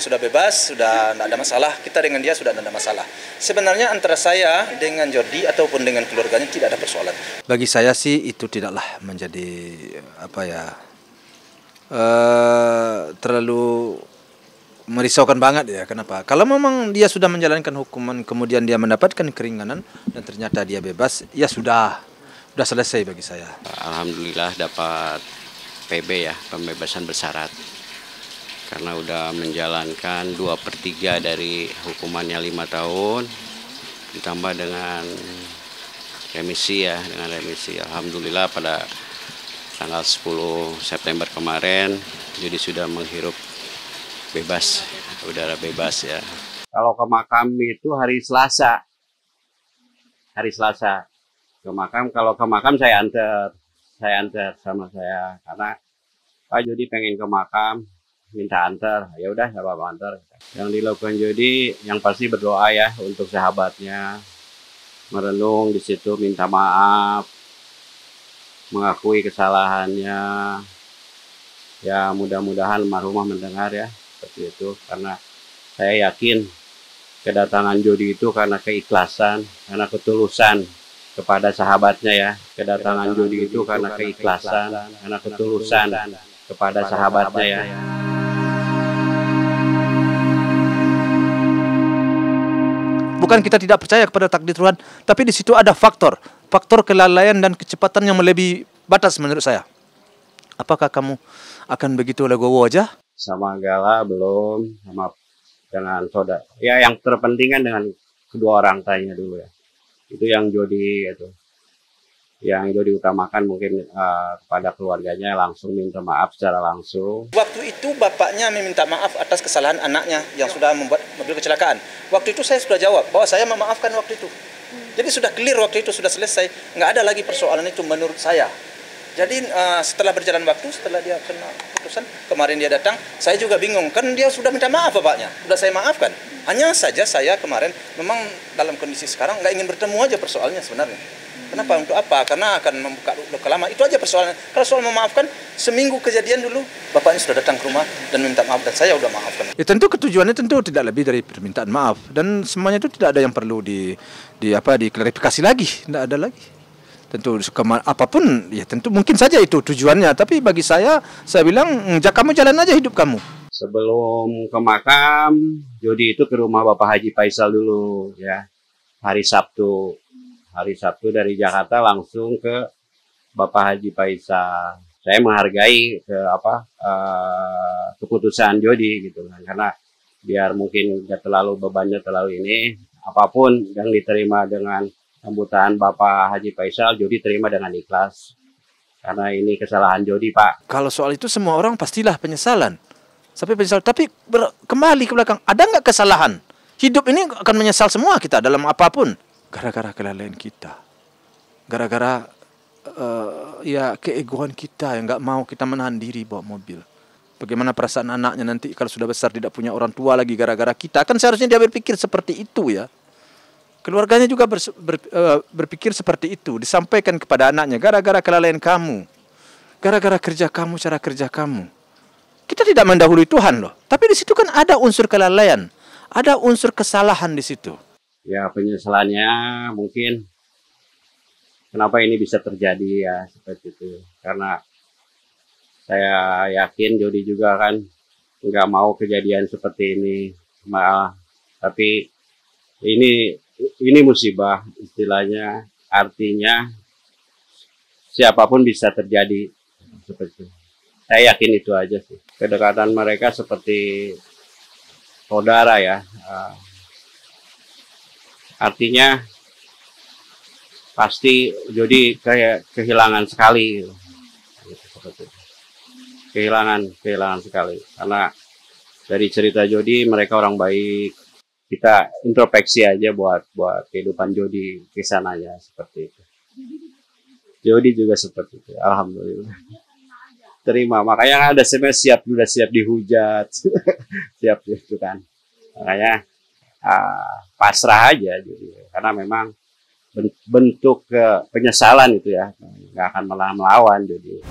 sudah bebas, sudah tidak ada masalah. Kita dengan dia sudah tidak ada masalah. Sebenarnya antara saya dengan Jordi ataupun dengan keluarganya tidak ada persoalan. Bagi saya sih itu tidaklah menjadi apa ya uh, terlalu merisaukan banget ya. Kenapa? Kalau memang dia sudah menjalankan hukuman kemudian dia mendapatkan keringanan dan ternyata dia bebas, ya sudah, sudah selesai bagi saya. Alhamdulillah dapat PB ya, pembebasan bersyarat karena udah menjalankan dua per 3 dari hukumannya lima tahun ditambah dengan remisi ya dengan remisi. Alhamdulillah pada tanggal 10 September kemarin jadi sudah menghirup bebas udara bebas ya. Kalau ke makam itu hari Selasa. Hari Selasa. Ke makam kalau ke makam saya antar. Saya antar sama saya. Karena Pak Jody pengen ke makam minta antar. Ya udah saya bawa antar. Yang dilakukan Jody yang pasti berdoa ya untuk sahabatnya. Merenung di situ minta maaf. Mengakui kesalahannya. Ya mudah-mudahan marhumah mendengar ya seperti itu. Karena saya yakin kedatangan Jody itu karena keikhlasan karena ketulusan kepada sahabatnya ya. Kedatangan Jody itu karena keikhlasan karena ketulusan kepada sahabatnya ya. Bukan kita tidak percaya kepada takdir Tuhan, tapi di situ ada faktor, faktor kelalaian dan kecepatan yang melebihi batas menurut saya. Apakah kamu akan begitu legowo aja? Sama Gala belum, sama dengan Soda. Ya yang terpenting kan dengan kedua orang tanya dulu ya. Itu yang Jody itu yang itu diutamakan mungkin uh, kepada keluarganya langsung minta maaf secara langsung. Waktu itu bapaknya meminta maaf atas kesalahan anaknya yang sudah membuat mobil kecelakaan. Waktu itu saya sudah jawab bahwa saya memaafkan waktu itu. Jadi sudah clear waktu itu sudah selesai, nggak ada lagi persoalan itu menurut saya. Jadi uh, setelah berjalan waktu, setelah dia kena putusan, kemarin dia datang, saya juga bingung. Kan dia sudah minta maaf bapaknya, sudah saya maafkan. Hanya saja saya kemarin memang dalam kondisi sekarang nggak ingin bertemu aja persoalannya sebenarnya. Kenapa? Untuk apa? Karena akan membuka luka lama. Itu aja persoalannya. Kalau soal memaafkan, seminggu kejadian dulu, bapaknya sudah datang ke rumah dan minta maaf dan saya sudah maafkan. Ya tentu ketujuannya tentu tidak lebih dari permintaan maaf dan semuanya itu tidak ada yang perlu di di apa diklarifikasi lagi, tidak ada lagi. Tentu apa pun ya tentu mungkin saja itu tujuannya, tapi bagi saya saya bilang jak kamu jalan aja hidup kamu. Sebelum ke makam, Jody itu ke rumah Bapak Haji Faisal dulu ya. Hari Sabtu hari Sabtu dari Jakarta langsung ke Bapak Haji Faisal. Saya menghargai ke apa uh, keputusan Jody gitu kan karena biar mungkin nggak terlalu bebannya terlalu ini apa pun yang diterima dengan sambutan Bapak Haji Faisal Jody terima dengan ikhlas karena ini kesalahan Jody Pak. Kalau soal itu semua orang pastilah penyesalan. Sampai penyesal. Tapi kembali ke belakang, ada nggak kesalahan? Hidup ini akan menyesal semua kita dalam apa pun gara-gara kelalaian kita. Gara-gara uh, ya keegoan kita yang nggak mau kita menahan diri bawa mobil. Bagaimana perasaan anaknya nanti kalau sudah besar tidak punya orang tua lagi gara-gara kita? Kan seharusnya dia berpikir seperti itu ya. Keluarganya juga ber, ber, uh, berpikir seperti itu. Disampaikan kepada anaknya gara-gara kelalaian kamu. Gara-gara kerja kamu cara kerja kamu. Kita tidak mendahului Tuhan loh. Tapi di situ kan ada unsur kelalaian. Ada unsur kesalahan di situ ya penyesalannya mungkin kenapa ini bisa terjadi ya seperti itu. Karena saya yakin Jody juga kan nggak mau kejadian seperti ini. Malah tapi ini ini musibah istilahnya. Artinya siapa pun bisa terjadi seperti itu. saya yakin itu aja sih. Kedekatan mereka seperti saudara ya artinya pasti jadi kayak kehilangan sekali. Gitu. kehilangan kehilangan sekali. Karena dari cerita Jody mereka orang baik. Kita introspeksi aja buat buat kehidupan Jody ke ya seperti itu. Jody juga seperti itu. Alhamdulillah. Terima. Makanya ada semua siap sudah siap dihujat. Siap itu kan. Makanya uh, pasrah aja jadi karena memang bentuk ke penyesalan itu ya. Nggak akan melawan jadi